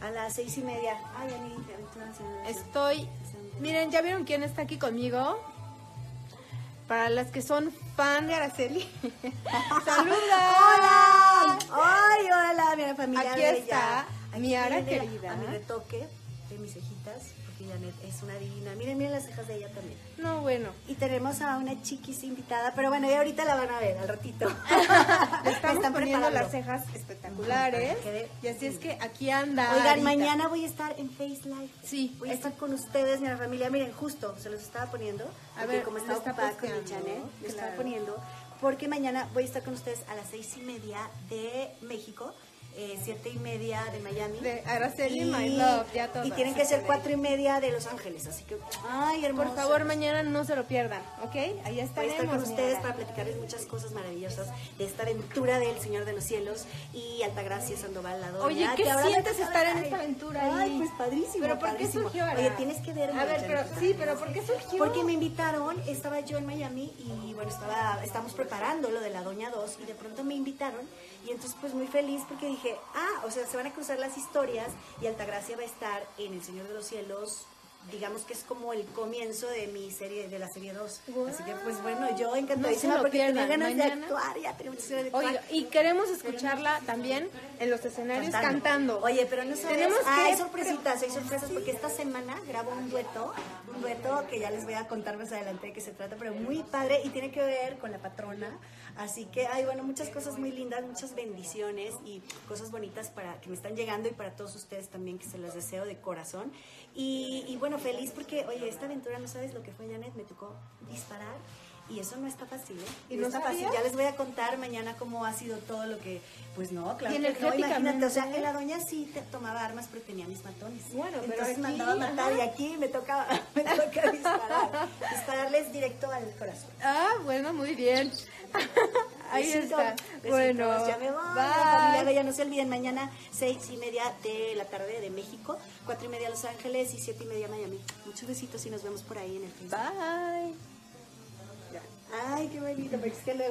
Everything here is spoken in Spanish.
a las seis y media. Ay, Ani, aventuras en el- Estoy. Miren, ¿ya vieron quién está aquí conmigo? Para las que son fan de Araceli. ¡Saluda! ¡Hola! ¡Ay, hola, mi familia Aquí bella! está mi Ara querida. A mi retoque de mis cejitas, porque Janet es una divina. Miren, miren las cejas de ella también. No, bueno. Y tenemos a una chiquis invitada, pero bueno, ya ahorita la van a ver al ratito. Le estamos Están poniendo preparando. las cejas espectaculares. Y así es que aquí anda. Oigan, Arita. mañana voy a estar en Face Live. Sí, Voy a esta- estar con ustedes, mi familia. Miren, justo se los estaba poniendo. A ver, como estaba está ocupada con mi Janet, estaba claro. poniendo. Porque mañana voy a estar con ustedes a las seis y media de México, eh, siete y media de Miami. De Araceli, my love, ya todas. Y tienen que ser cuatro y media de Los Ángeles. Así que, ay, hermoso. Por favor, mañana no se lo pierdan, ¿ok? Ahí Voy a estar con ustedes Ara. para platicarles muchas cosas maravillosas de esta aventura del Señor de los Cielos y Altagracia Sandoval, la doña. Oye, ¿qué ahora sientes estar en ver. esta aventura ahí? Ay, pues padrísimo. ¿Pero por qué surgió, Ara? Oye, tienes que verme. A ver, pero sí, pero ¿por qué surgió? Porque me invitaron, estaba yo en Miami y bueno, estaba, estamos preparando lo de la Doña 2 y de pronto me invitaron y entonces pues muy feliz porque dije, ah, o sea, se van a cruzar las historias y Altagracia va a estar en El Señor de los Cielos. Digamos que es como el comienzo de mi serie, de la serie 2. Así que, pues bueno, yo encantadísima No porque tenía ganas mañana. de actuar, ya tenía ganas de actuar. Oiga, y queremos escucharla también en los escenarios cantando. Oye, pero no sabes. Tenemos ah, que- hay sorpresitas, hay sorpresas porque esta semana grabo un dueto, un dueto que ya les voy a contar más adelante de qué se trata, pero muy padre y tiene que ver con la patrona. Así que hay, bueno, muchas cosas muy lindas, muchas bendiciones y cosas bonitas para que me están llegando y para todos ustedes también que se las deseo de corazón. Y, y bueno, feliz porque, oye, esta aventura no sabes lo que fue, Janet, me tocó disparar. Y eso no está fácil, ¿eh? ¿Y no no está fácil. Ya les voy a contar mañana cómo ha sido todo lo que, pues no, claro. Y que no, imagínate, o sea, la doña sí te tomaba armas, pero tenía mis matones. Bueno, pero Entonces aquí, andaba a matar y aquí me toca, me toca disparar. Dispararles directo al corazón. Ah, bueno, muy bien. Ahí está. besitos. Bueno, ya me voy. bye. Familia Bella, no se olviden, mañana seis y media de la tarde de México, cuatro y media Los Ángeles y siete y media Miami. Muchos besitos y nos vemos por ahí en el Facebook. Bye. Ay, qué bonito, porque es que luego